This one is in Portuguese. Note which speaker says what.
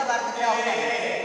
Speaker 1: da barca de alta.